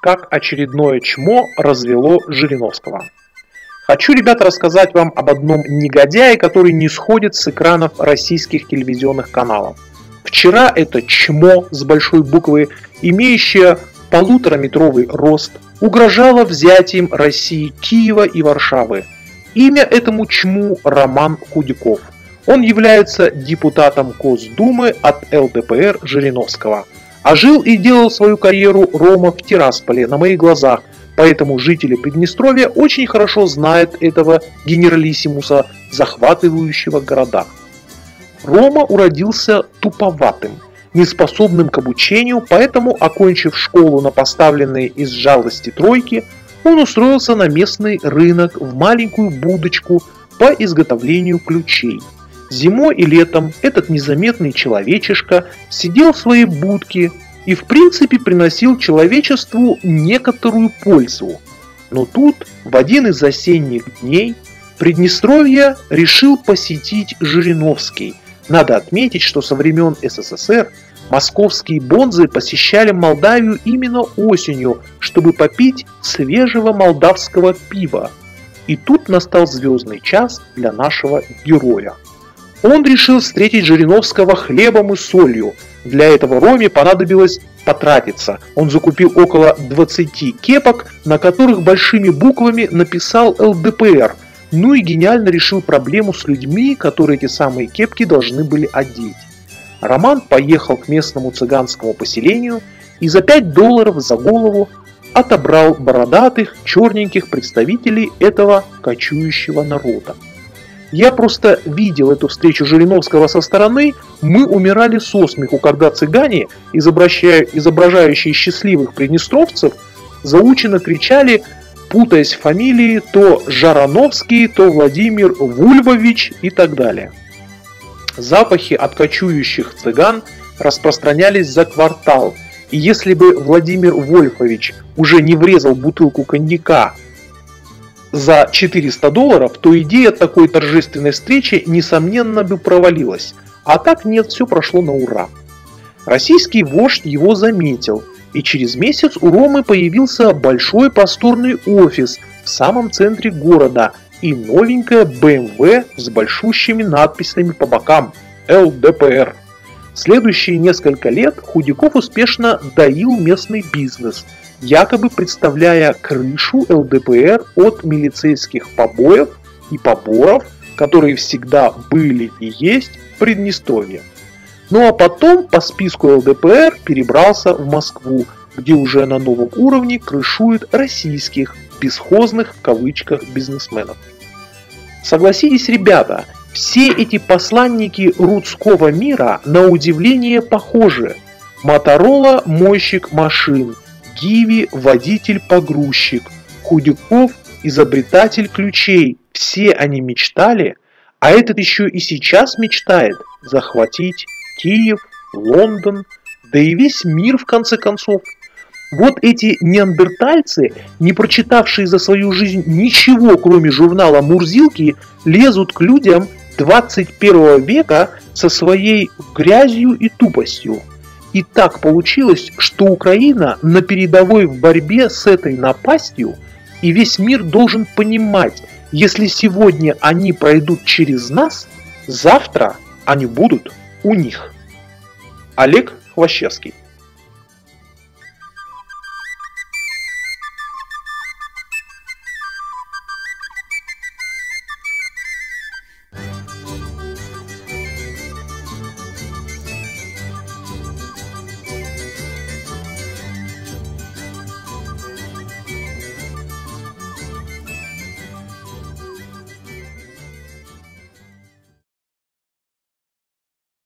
как очередное чмо развело Жириновского. Хочу, ребята, рассказать вам об одном негодяе, который не сходит с экранов российских телевизионных каналов. Вчера это чмо с большой буквы, имеющее полутораметровый рост, угрожало взятием России Киева и Варшавы. Имя этому чму Роман Худяков. Он является депутатом Госдумы от ЛДПР Жириновского. А жил и делал свою карьеру Рома в Тирасполе на моих глазах – Поэтому жители Приднестровья очень хорошо знают этого генералиссимуса, захватывающего города. Рома уродился туповатым, неспособным к обучению, поэтому, окончив школу на поставленные из жалости тройки, он устроился на местный рынок в маленькую будочку по изготовлению ключей. Зимой и летом этот незаметный человечишка сидел в своей будке, и в принципе приносил человечеству некоторую пользу. Но тут, в один из осенних дней, Приднестровье решил посетить Жириновский. Надо отметить, что со времен СССР московские бонзы посещали Молдавию именно осенью, чтобы попить свежего молдавского пива. И тут настал звездный час для нашего героя. Он решил встретить Жириновского хлебом и солью. Для этого Роме понадобилось потратиться. Он закупил около 20 кепок, на которых большими буквами написал ЛДПР. Ну и гениально решил проблему с людьми, которые эти самые кепки должны были одеть. Роман поехал к местному цыганскому поселению и за 5 долларов за голову отобрал бородатых, черненьких представителей этого кочующего народа. Я просто видел эту встречу Жириновского со стороны, мы умирали со смеху, когда цыгане, изображающие счастливых приднестровцев, заучено кричали, путаясь в фамилии, то Жарановский, то Владимир Вульвович и так далее. Запахи от кочующих цыган распространялись за квартал, и если бы Владимир Вольфович уже не врезал бутылку коньяка за 400 долларов, то идея такой торжественной встречи, несомненно, бы провалилась. А так нет, все прошло на ура. Российский вождь его заметил, и через месяц у Ромы появился большой просторный офис в самом центре города и новенькая BMW с большущими надписями по бокам ЛДПР. Следующие несколько лет Худяков успешно доил местный бизнес – якобы представляя крышу ЛДПР от милицейских побоев и поборов, которые всегда были и есть в Приднестровье. Ну а потом по списку ЛДПР перебрался в Москву, где уже на новом уровне крышует российских, бесхозных в кавычках бизнесменов. Согласитесь, ребята, все эти посланники рудского мира на удивление похожи. Моторола – мойщик машин – Гиви – водитель-погрузчик, Худяков – изобретатель ключей. Все они мечтали, а этот еще и сейчас мечтает захватить Киев, Лондон, да и весь мир в конце концов. Вот эти неандертальцы, не прочитавшие за свою жизнь ничего, кроме журнала «Мурзилки», лезут к людям 21 века со своей грязью и тупостью. И так получилось, что Украина на передовой в борьбе с этой напастью, и весь мир должен понимать, если сегодня они пройдут через нас, завтра они будут у них. Олег Хвощевский